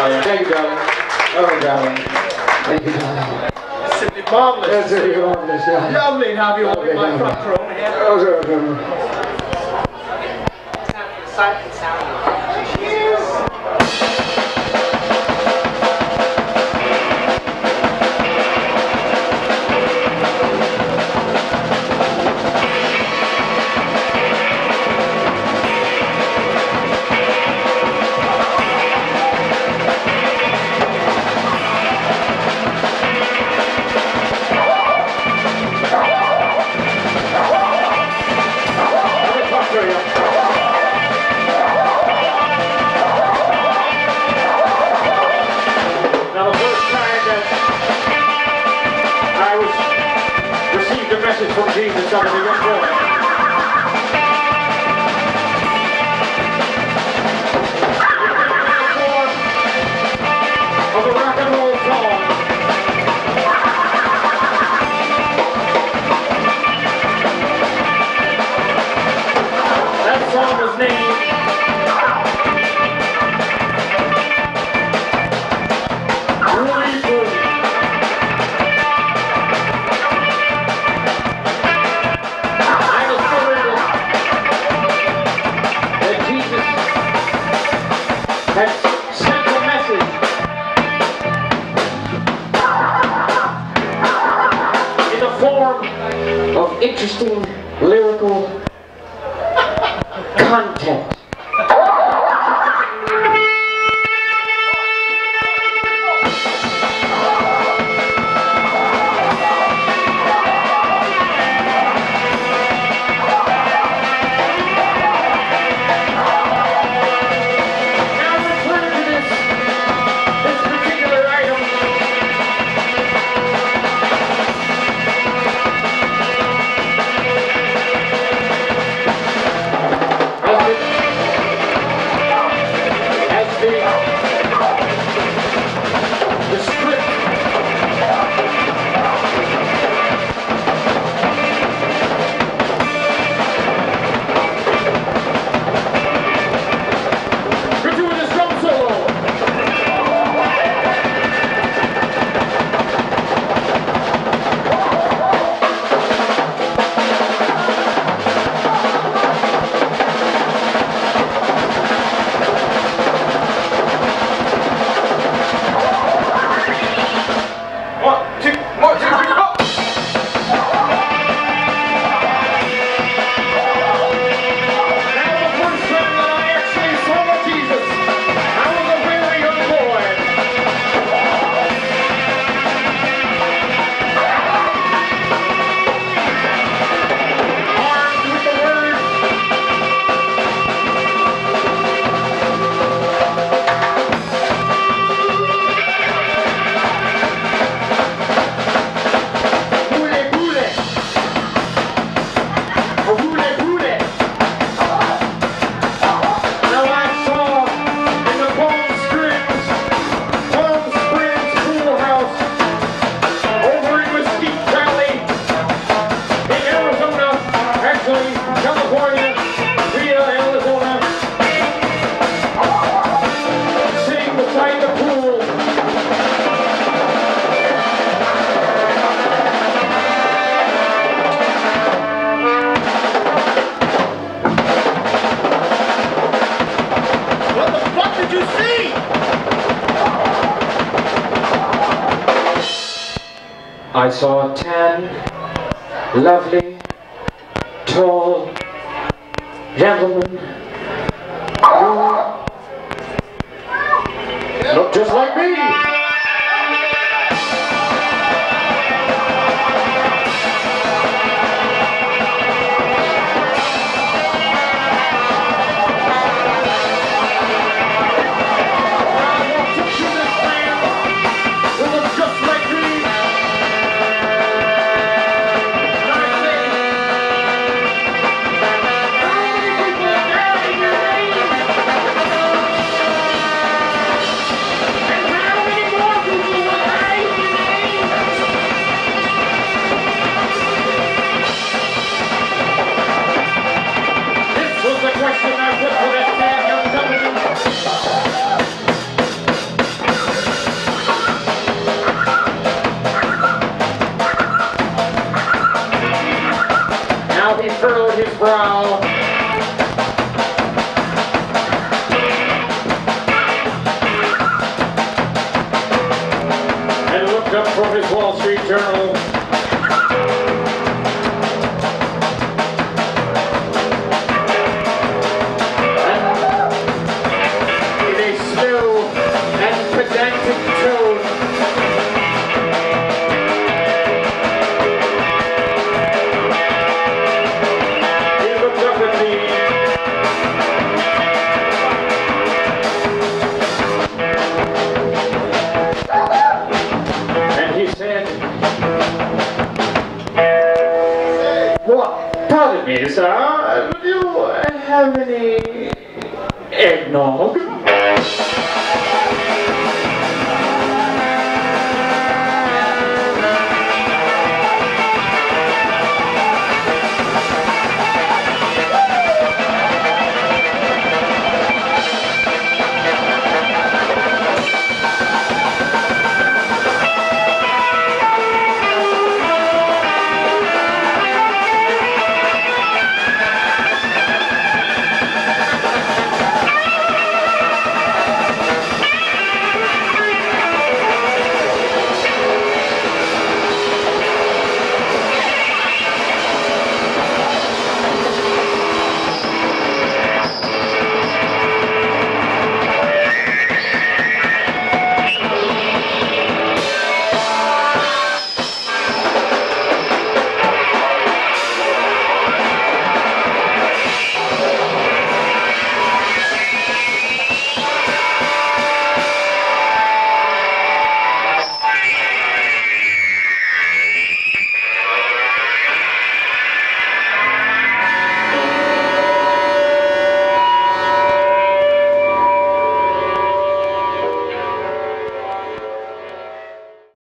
darling. Thank you, darling. Oh, darling. Thank you, darling. Simply marvelous. That's it, marvelous, yeah. Lovely to have you all in my front row here. Oh, sorry, sorry. Sight and sound. message from Jesus out the young boy. interesting lyrical content. I saw ten lovely, tall gentlemen who looked just like me. Wall Street Journal. Sir. Do you have any eggnog?